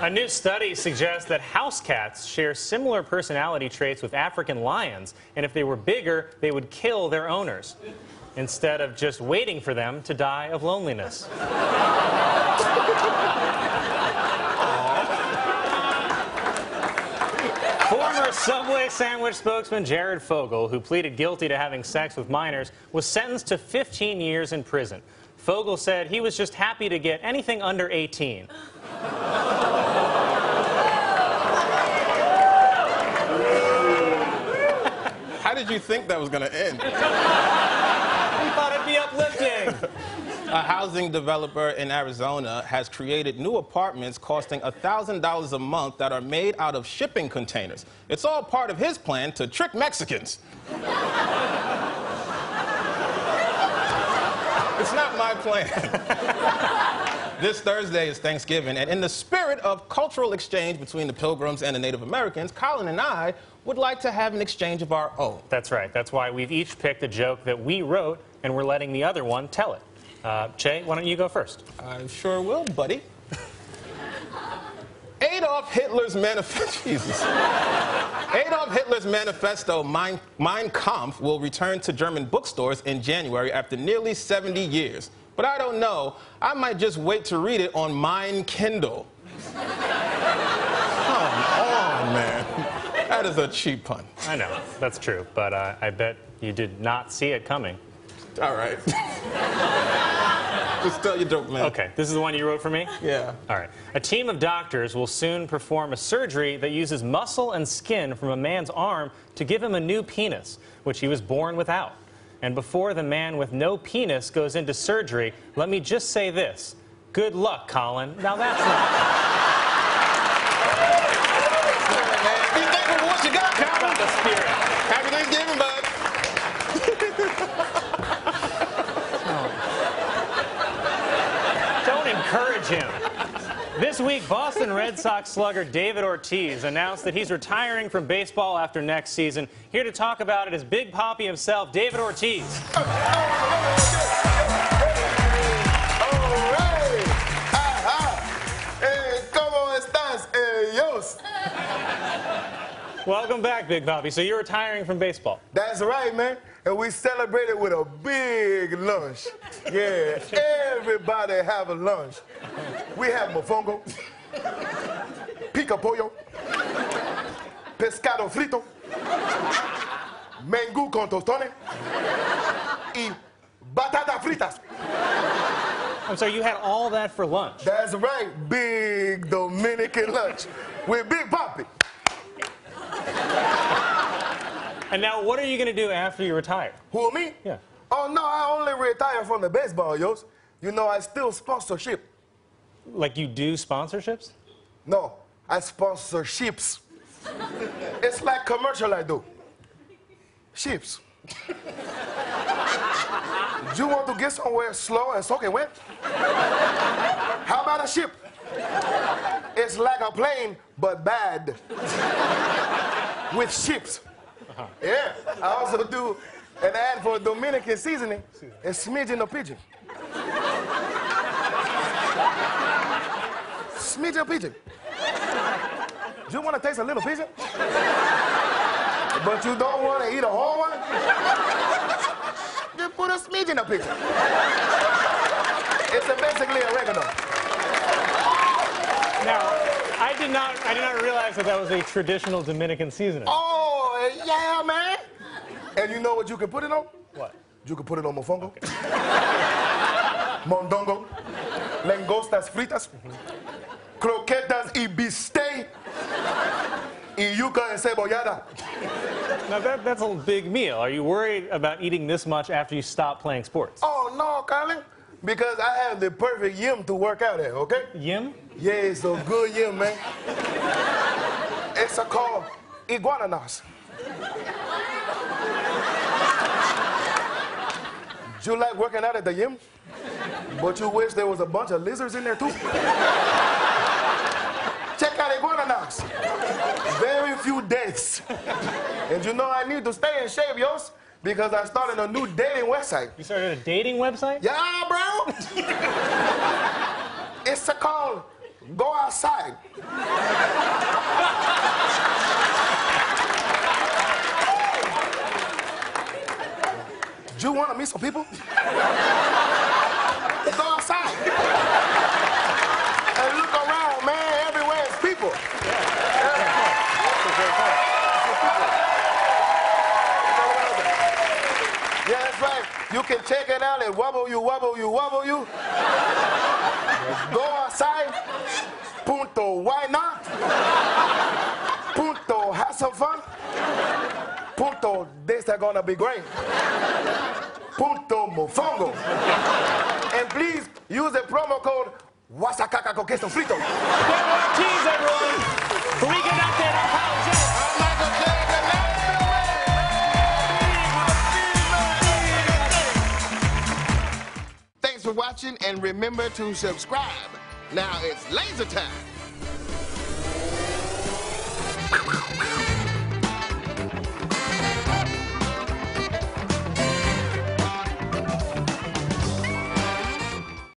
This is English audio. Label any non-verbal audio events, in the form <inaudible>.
A new study suggests that house cats share similar personality traits with African lions, and if they were bigger, they would kill their owners instead of just waiting for them to die of loneliness. Former Subway sandwich spokesman Jared Fogle, who pleaded guilty to having sex with minors, was sentenced to 15 years in prison. Fogle said he was just happy to get anything under 18. Did you think that was going to end? <laughs> He thought it'd be uplifting. <laughs> A housing developer in Arizona has created new apartments costing $1,000 a month that are made out of shipping containers. It's all part of his plan to trick Mexicans. <laughs> it's not my plan. This Thursday is Thanksgiving, and in the spirit of cultural exchange between the Pilgrims and the Native Americans, Colin and I would like to have an exchange of our own. That's right. That's why we've each picked a joke that we wrote, and we're letting the other one tell it. Uh, Che, why don't you go first? I sure will, buddy. Adolf Hitler's manifesto. <laughs> Jesus. Adolf Hitler's manifesto, Mein, mein Kampf, will return to German bookstores in January after nearly 70 years. But I don't know. I might just wait to read it on mine Kindle. Come on, man. That is a cheap pun. I know, that's true, but uh, I bet you did not see it coming. All right. Just tell your joke, man. Okay, this is the one you wrote for me? Yeah. All right. A team of doctors will soon perform a surgery that uses muscle and skin from a man's arm to give him a new penis, which he was born without. And before the man with no penis goes into surgery, let me just say this. Good luck, Colin. Now that's not. Be thankful for what you got, Calvin. the spirit. Happy Thanksgiving, bud. Don't encourage him. This week, Boston Red Sox slugger David Ortiz announced that he's retiring from baseball after next season. Here to talk about it is Big Papi himself, David Ortiz. Welcome back, Big Papi. So you're retiring from baseball. That's right, man. And we celebrated with a big lunch. Yeah, everybody have a lunch. We have mofongo, pica pollo, pescado frito, mangú con tostones, y batata fritas. I'm sorry, you had all that for lunch. That's right, big Dominican lunch with Big Papi. And now, what are you going to do after you retire? Who, me? Yeah. Oh, no, I only retire from the baseball, yos. You know, I still sponsorship. Like you do sponsorships? No, I sponsor ships. it's like commercial I do. Ships. Do you want to get somewhere slow and soaking wet? How about a ship? It's like a plane, but bad. With ships. Uh-huh. Yeah, I also do an ad for Dominican seasoning and smidgen of pigeon. Smidgen of pigeon. You want to taste a little pigeon? But you don't want to eat a whole one? Just put a smidge in a pigeon. It's a basically oregano. Now, I did not, I did not realize that that was a traditional Dominican seasoning. Oh, yeah, man. And you know what you can put it on? What? You can put it on mofongo, mondongo, langostas fritas, mm-hmm. Croquetas y bistec, y yuca encebollada. Now, that, that's a big meal. Are you worried about eating this much after you stop playing sports? Oh, no, Colin, because I have the perfect yim to work out at, okay? Yim? Yeah, it's a good yim, man. It's a called Do You like working out at the gym? But you wish there was a bunch of lizards in there too? Deaths. And you know I need to stay in shape, yos, because I started a new dating website. You started a dating website? Yeah, bro. <laughs> it's a called Go outside. Do you want to meet some people? Go outside. and look around, man. Everywhere is people. Yeah, that's right. You can check it out and wobble you, wobble you, wobble you. Go outside. Punto, why not? Punto, have some fun. Punto, this is gonna be great. Punto, mofongo. And please use the promo code Wasakaka con frito. More tease, everyone. The weekend update on Kyle watching and remember to subscribe. Now it's laser time.